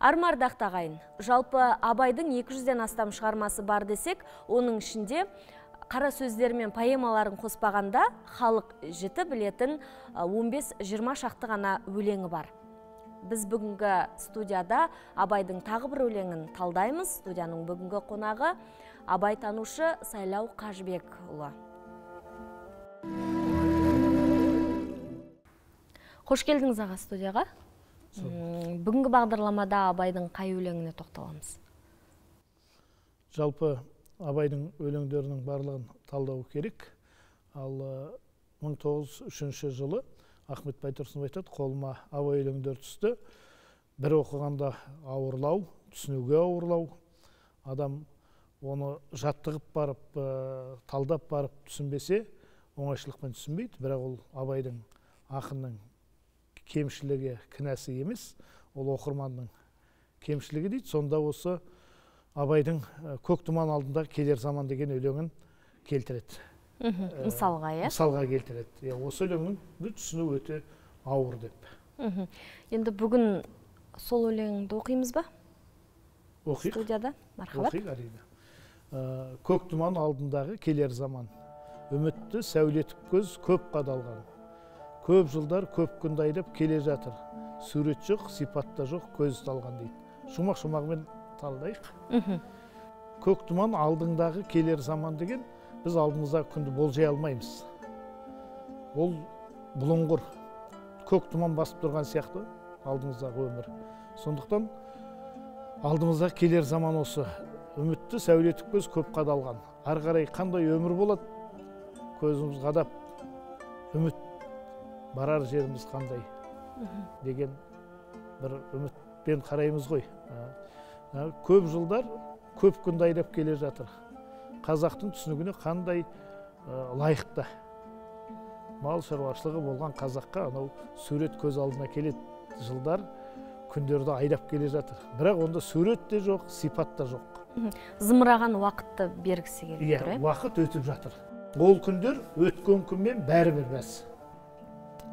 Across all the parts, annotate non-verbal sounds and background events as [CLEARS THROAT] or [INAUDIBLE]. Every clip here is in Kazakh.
армардақты ағайын жалпы абайдың 200-ден астам шығармасы бар десек оның ішінде қара сөздері мен поэмаларын қоспағанда халық жіті білетін 15-20 шақты ғана өлеңі бар. Біз бүгінгі студияда абайдың тағы бір өлеңін талдаймыз. Студияның бүгінгі қонағы абай танушы сайлау қажыбекұлы. Қош келдіңіз аға студияға. Бүгінгі бағдарламада абайдың қай өлеңіне тоқталамыз? Жалпы абайдың өлеңдерінің барлығын талдау керек. Ал 1903 жылы ахмет байтұрсынов айтады қолыма абай өлеңдері түсті. Бір оқығанда ауырлау түсінуге ауырлау. Адам оны жаттығып барып талдап барып түсінбесе оңайшылықпен түсінбейді. Бірақ ол абайдың ақынның кемшілігі кінәсі емес. Ол оқырманның кемшілігі дейді. Сонда осы абайдың көк тұман алдында келер заман деген өлеңін келтіреді. Мысалға иә? мысалға келтіреді. Иә осы өлеңнің түсіну өте ауыр деп. Енді бүгін сол өлеңді оқимыз ба? Оқиық. Студияда? Мархабат. Оқиық әрине. Көк тұман алдындағы келер заман. Үмітті сәулетіп көз көп қадалған. Көп жылдар көп күнді айдап келе жатыр. Сурет жоқ сипатта жоқ көз талған дейді. Шумақ шумағымен талдайық. Көк тұман алдыңдағы келер заман деген біз алдымыздағы күнді болжай алмаймыз. Ол бұлыңғыр. Көк тұман басып тұрған сияқты алдымыздағы өмір. Сондықтан алдымыздағы келер заман осы. Үмітті сәулетік көз көп қадалған. Ары қарай қандай өмір болады көзіміз қадап. Үміт барар жеріміз қандай деген бір үмітпен қараймыз ғой. Көп жылдар көп күнді айдап келе жатыр. Қазақтың түсінігіне қандай лайықты. Мал шаруашылығы болған қазаққа анау сурет көз алдына келеді жылдар күндерді айдап келе жатыр. Бірақ онда сурет те жоқ сипат та жоқ. Зымыраған уақытты бергісі келіп иә тұр уақыт өтіп жатыр. Ол күндер өткен күнмен бәрібір мәз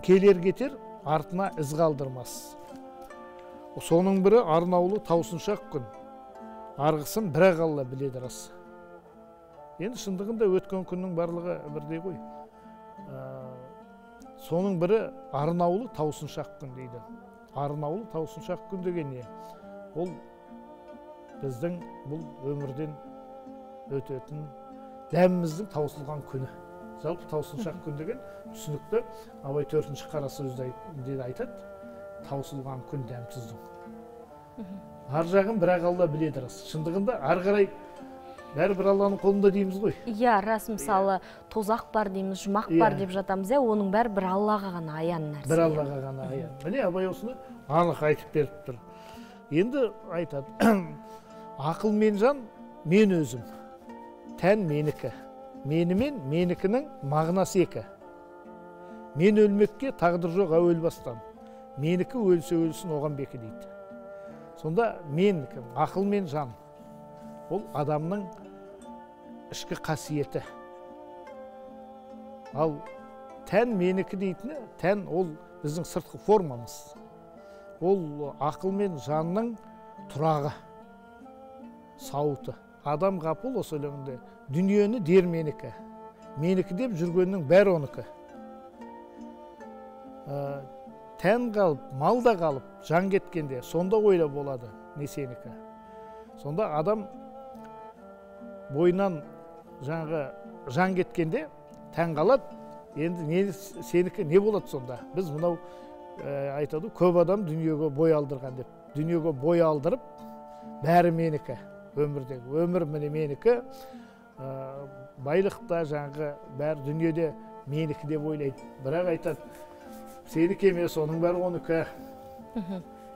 келер кетер артына із қалдырмас. Соның бірі арнаулы таусыншақ күн. Арғысын бірақ алла біледі рас. Енді шындығында өткен күннің барлығы бірдей ғой. Соның бірі арнаулы таусыншақ күн дейді. Арнаулы таусыншақ күн деген не? Ол біздің бұл өмірден өтетін дәміміздің таусылған күні. Жалпы таусыншақ күн деген түсінікті. Абай төртінші қара сөзде айтады. Таусылған күн дәм тұздың ар жағын бірақ алла біледі рас. Шындығында ары қарай бәрібір алланың қолында дейміз ғой. Иә рас мысалы тозақ бар дейміз жұмақ бар деп жатамыз иә оның бәрі бір аллаға ғана аян нәрсе. Бір аллаға ғана аян. Міне абай осыны анық айтып беріп тұр. Енді айтады. [CLEARS THROAT] Ақыл мен жан мен өзім. Тән менікі. Менімен менікінің мағынасы екі. Мен өлмекке тағдыр жоқ әуел бастан. Менікі өлсе өлсін оған бекі дейді. Сонда менікі ақыл мен жан ол адамның ішкі қасиеті. Ал тән менікі дейтіні тән ол біздің сыртқы формамыз. Ол ақыл мен жанның тұрағы сауыты. Адам ғапыл осы өлеңінде. Дүниені дер менікі. Менікі деп жүргеннің бәрі оныкі. Тән қалып мал да қалып жан кеткенде сонда ойлап болады не сенікі. Сонда адам бойынан жаңағы жан кеткенде тән қалады. Енді не сенікі не болады сонда? Біз мынау айтады көп адам дүниеге бой алдырған деп. Дүниеге бой алдырып бәрі менікі. Өмірдегі өмір міне менікі. Байлықта жаңағы бәрі дүниеде менікі деп ойлайды. Бірақ айтады сенікі емес оның бәрі оныкі?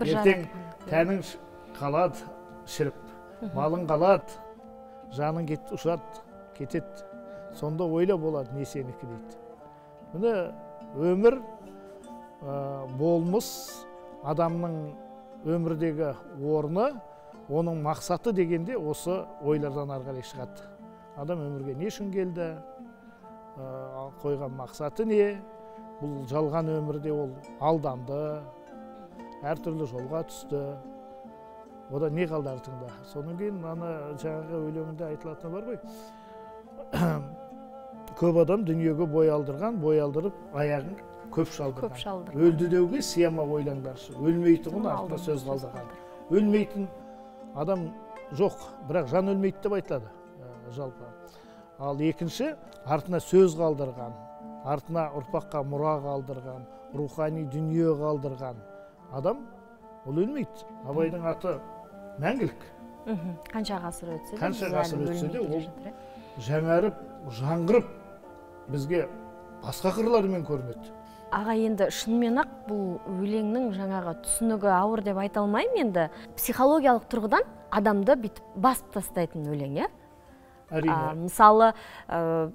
Ертең тәнің қалады шіріп. Малың қалады жаның кет, ұшады кетеді. Сонда ойла болады не сенікі? дейді. Міне өмір болмыс адамның өмірдегі орны оның мақсаты дегенде осы ойлардан ары қарай шығады. Адам өмірге не үшін келді? Қойған мақсаты не? Бұл жалған өмірде ол алданды әртүрлі жолға түсті. Ода не қалды артыңда? Содан кейін ана жаңағы өлеңінде айтылатыны бар ғой. [CLEARS THROAT] Көп адам дүниеге бой алдырған бой алдырып аяғын көп көп шалдырған. Шалдыр өлді деуге сияма ойлаңдаршы. Өлмейтұғын артына сөз қалдырған. өлмейтін адам жоқ бірақ жан өлмейді деп айтылады. Ә, жалпы. Ал екінші артына сөз қалдырған артына ұрпаққа мұра қалдырған рухани дүние қалдырған адам ол өлмейді. Абайдың аты мәңгілік. Қанша ғасыр өтсе де Қанша ғасыр өтсе де ол- жаңарып жаңғырып бізге басқа қырларымен көрінеді. Аға енді шынымен ақ бұл өлеңнің жаңағы түсінігі ауыр деп айта алмаймын енді. Психологиялық тұрғыдан адамды бүйтіп басып тастайтын өлең иә? әрине. Мысалы ә,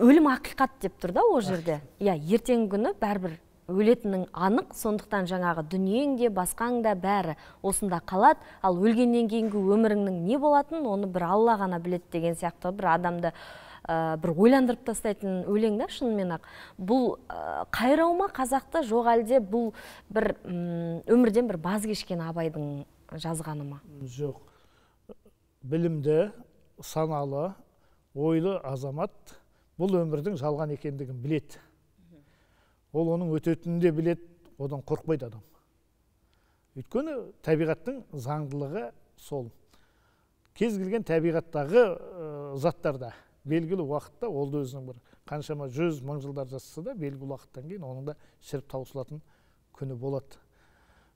өлім ақиқат деп тұр да ол жерде. Иә ертеңгі күні бәрібір өлетінің анық сондықтан жаңағы дүниең де басқаң да бәрі осында қалады. Ал өлгеннен кейінгі өміріңнің не болатынын оны бір алла ғана біледі деген сияқты. Бір адамды ә, бір ойландырып тастайтын өлең да шынымен ақ. Бұл ә, қайрау ма қазақты жоқ әлде бұл бір өмірден бір баз кешкен абайдың жазғаны ма? Жоқ. Білімді саналы ойлы азамат бұл өмірдің жалған екендігін біледі. Ол оның өтетінін де біледі одан қорықпайды адам. Өйткені табиғаттың заңдылығы сол. Кез келген табиғаттағы ә, заттарда белгілі уақытта ол да өзінің бір қаншама жүз мың жылдар жасаса да белгілі уақыттан кейін оның да шіріп таусылатын күні болады.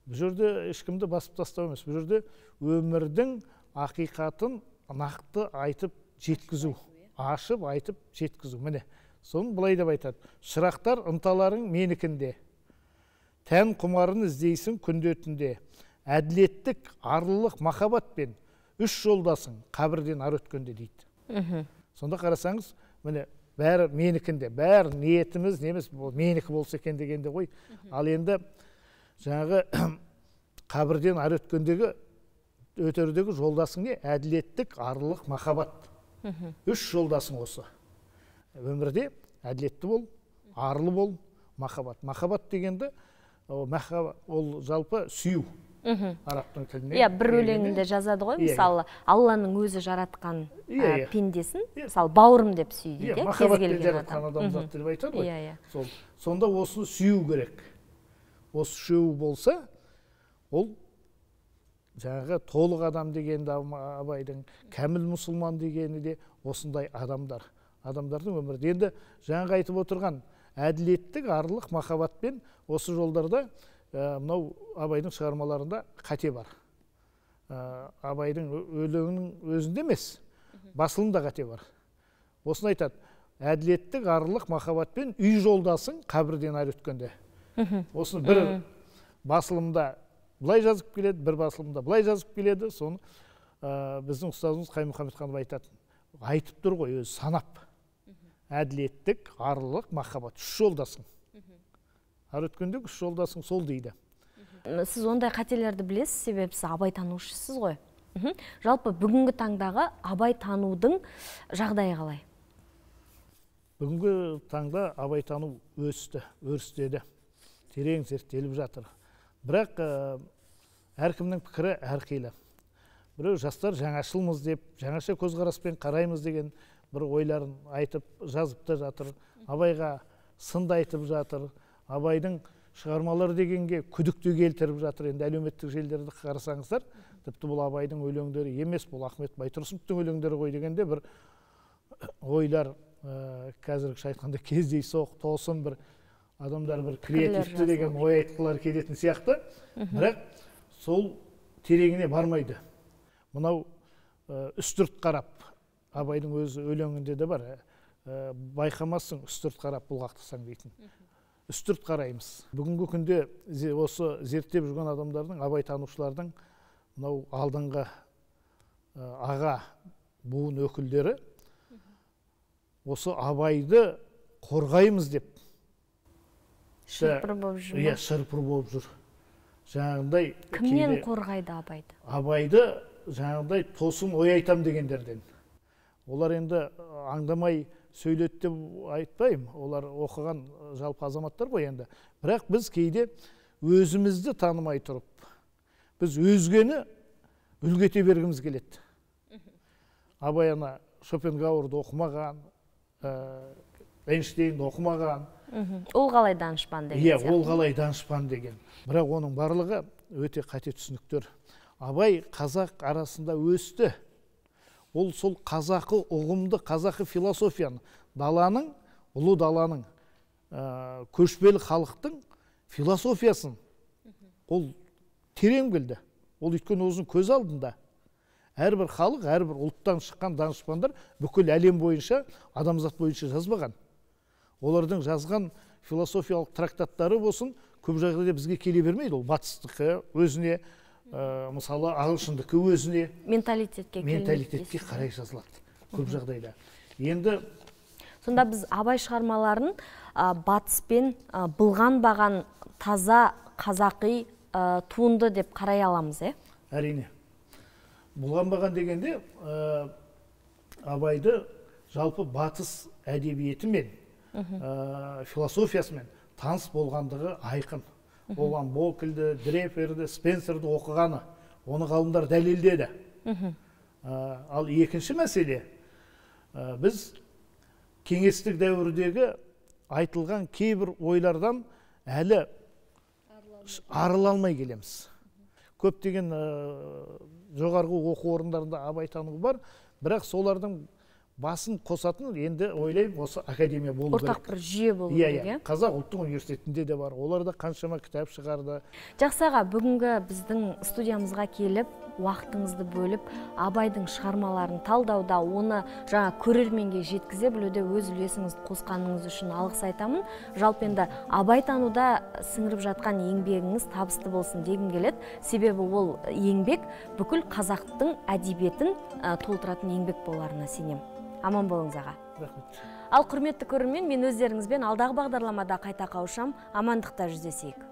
Бұл жерде ешкімді басып тастау емес. Бұл жерде өмірдің ақиқатын нақты айтып жеткізу ашып айтып жеткізу. Міне соны былай деп айтады. Шырақтар ынталарың менікінде тән құмарын іздейсің күнде түнде. Әділеттік арлылық махаббатпен үш жолдасың қабірден ар өткенде дейді. Сонда қарасаңыз міне бәрі менікінде бәрі ниетіміз неміз бұл менікі болса екен дегенде ғой. Ал енді жаңағы [CLEARS THROAT] қабірден ар өткендегі өтердегі жолдасың не? Әділеттік арлылық махаббат. Үш жолдасың осы. Өмірде әділетті бол арлы бол махаббат. Махаббат дегенді ол, ол жалпы сүю. Арабтың тіліне иә бір өлеңінде жазады ғой Иә, иә. мысалы алланың өзі жаратқан Иә, пендесін мысалы бауырым деп сүй дейді иә келген жаратқан адам адамзатты деп айтады ғой. Иә иә. Сол сонда осыны сүю керек. Осы үшеуі болса ол жаңағы толық адам дегенді абайдың кәміл мұсылман дегені де осындай адамдар. Адамдардың өмірі енді жаңағы айтып отырған әділеттік арлық махаббатпен осы жолдарда мынау абайдың шығармаларында қате бар. Ә, абайдың өлеңінің өзінде емес басылымда қате бар. Осыны айтады. Әділеттік арлық махаббатпен үй жолдасың қабірден ар өткенде осыны бір басылымда былай жазып келеді бір басылымда былай жазып келеді. Соны ә, біздің ұстазымыз қаймұхамедханов айтады айтып тұр ғой өзі санап. Әділеттік арлық махаббат үш жолдасың ар өткенде үш жолдасың сол дейді. Сіз ондай қателерді білесіз себебі сіз абай танушысыз ғой жалпы бүгінгі таңдағы абай танудың жағдайы қалай? Бүгінгі таңда абайтану өсті өрістеді. Терең зерттеліп жатыр. Бірақ ә, әркімнің пікірі әрқилы. Біреу жастар жаңашылмыз деп жаңаша көзқараспен қараймыз деген бір ойларын айтып жазып та жатыр. Абайға сынды айтып жатыр. Абайдың шығармалары дегенге күдік те келтіріп жатыр. Енді әлеуметтік желілерді қарасаңыздар тіпті бұл абайдың өлеңдері емес бұл ахмет байтұрсыновтың өлеңдері ғой дегенде бір [COUGHS] ойлар ә, қазіргіше айтқанда кездейсоқ тосын бір адамдар бір креативті деген ой айтқылары келетін сияқты. Бірақ сол тереңіне бармайды. Мынау ә, үстірт қарап абайдың өзі өлеңінде де бар ә, байқамассың үстірт қарап бұлғақтасаң дейтін. Үстірт қараймыз. Бүгінгі күнде осы зерттеп жүрген адамдардың абай танушылардың мынау алдыңғы аға буын өкілдері осы абайды қорғаймыз деп. Шырпыр болып жүр иә шырпыр болып жүр. Жаңағындай кімнен қорғайды абайды? абайды жаңағыдай тосын ой айтам дегендерден. Олар енді аңдамай сөйледі деп айтпаймын. Олар оқыған жалпы азаматтар ғой енді. Бірақ біз кейде өзімізді танымай тұрып біз өзгені үлгі ете бергіміз келеді. Абай ана шопенгауэрді оқымаған ә, эйнштейнді оқымаған. Ол қалай данышпан деген иә ол қалай данышпан деген. Бірақ оның барлығы өте қате түсініктер. Абай қазақ арасында өсті. Ол сол қазақы ұғымды қазақы философияны даланың ұлы даланың ә, көшпелі халықтың философиясын ол терең білді. Ол өйткені өзінің көз алдында. Әрбір халық әрбір ұлттан шыққан данышпандар бүкіл әлем бойынша адамзат бойынша жазбаған. Олардың жазған философиялық трактаттары болсын көп жағдайда бізге келе бермейді ол батыстікі өзіне ә, мысалы ағылшындікі өзіне менталитетке менталитетке қарай жазылады. Көп жағдайда. Енді сонда біз абай шығармаларын а, батыспен былғанбаған таза қазақи а, туынды деп қарай аламыз иә әрине. Бұлғанбаған дегенде ә, абайды жалпы батыс әдебиетімен ә, философиясымен таныс болғандығы айқын. Оған бокельді дрейферді спенсерді оқығаны оны ғалымдар дәлелдеді. Ал екінші мәселе ә, біз кеңестік дәуірдегі айтылған кейбір ойлардан әлі арыла алмай келеміз. Көптеген ә, жоғарғы оқу орындарында абайтану бар бірақ солардың басын қосатын енді ойлаймын осы академия болу ортақ керек. бір жүйе болу иә керек иә. иә? Қазақ ұлттық университетінде де бар. Олар да қаншама кітап шығарды. Жақсы аға бүгінгі біздің студиямызға келіп уақытыңызды бөліп абайдың шығармаларын талдауда оны жаңа көрерменге жеткізе білуде өз үлесіңізді қосқаныңыз үшін алғыс айтамын. Жалпы енді абайтануда сіңіріп жатқан еңбегіңіз табысты болсын дегім келеді. Себебі ол еңбек бүкіл қазақтың әдебиетін ә, толтыратын еңбек боларына сенемін аман болыңыз аға. Рахмет. Ал құрметті көрермен мен өздеріңізбен алдағы бағдарламада қайта қауышам. Амандықта жүздесейік.